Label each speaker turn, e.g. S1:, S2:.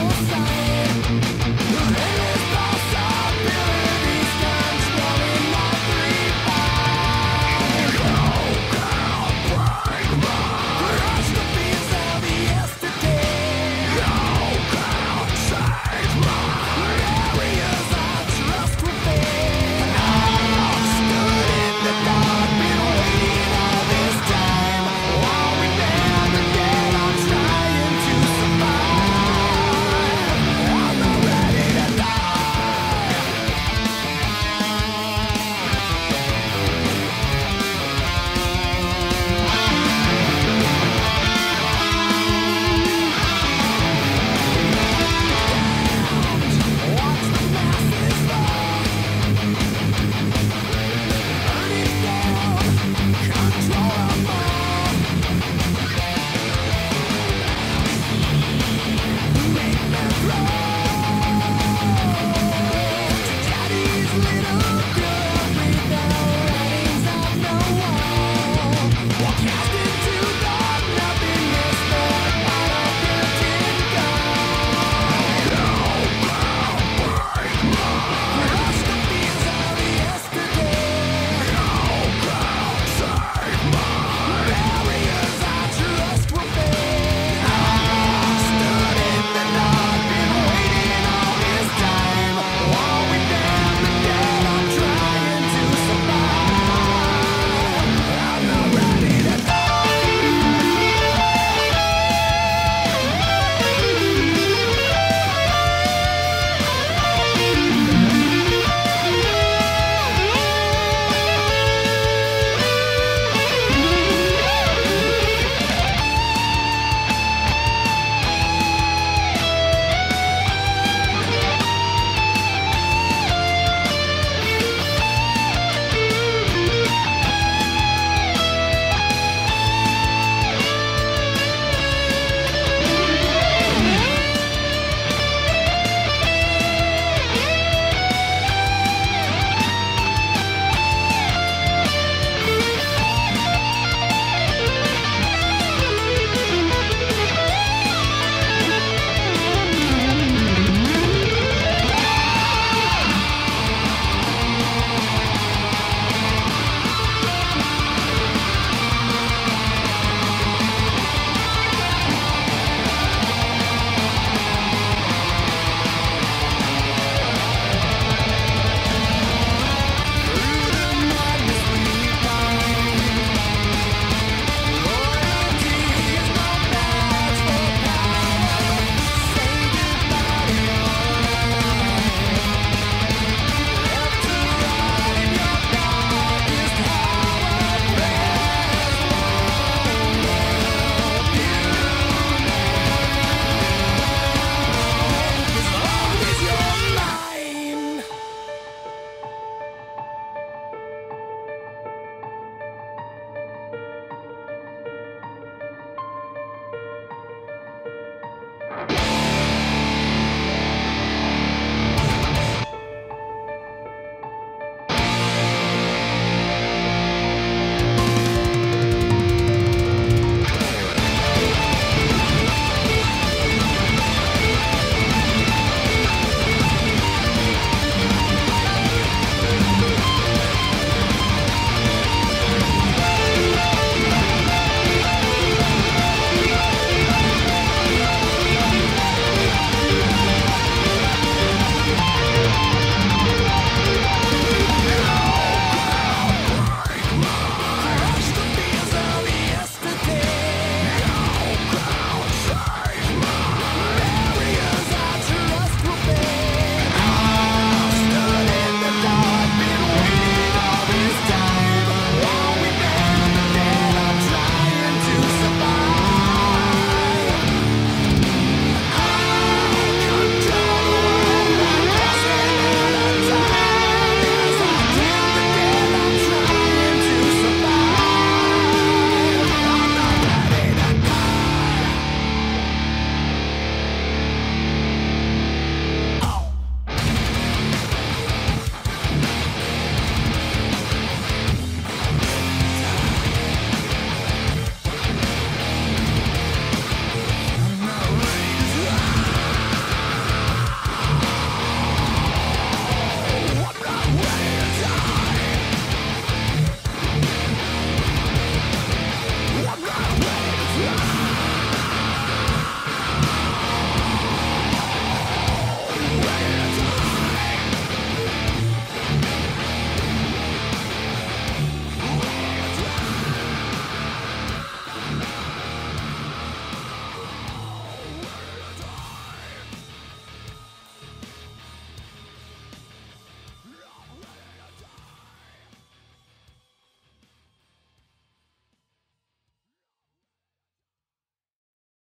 S1: All side.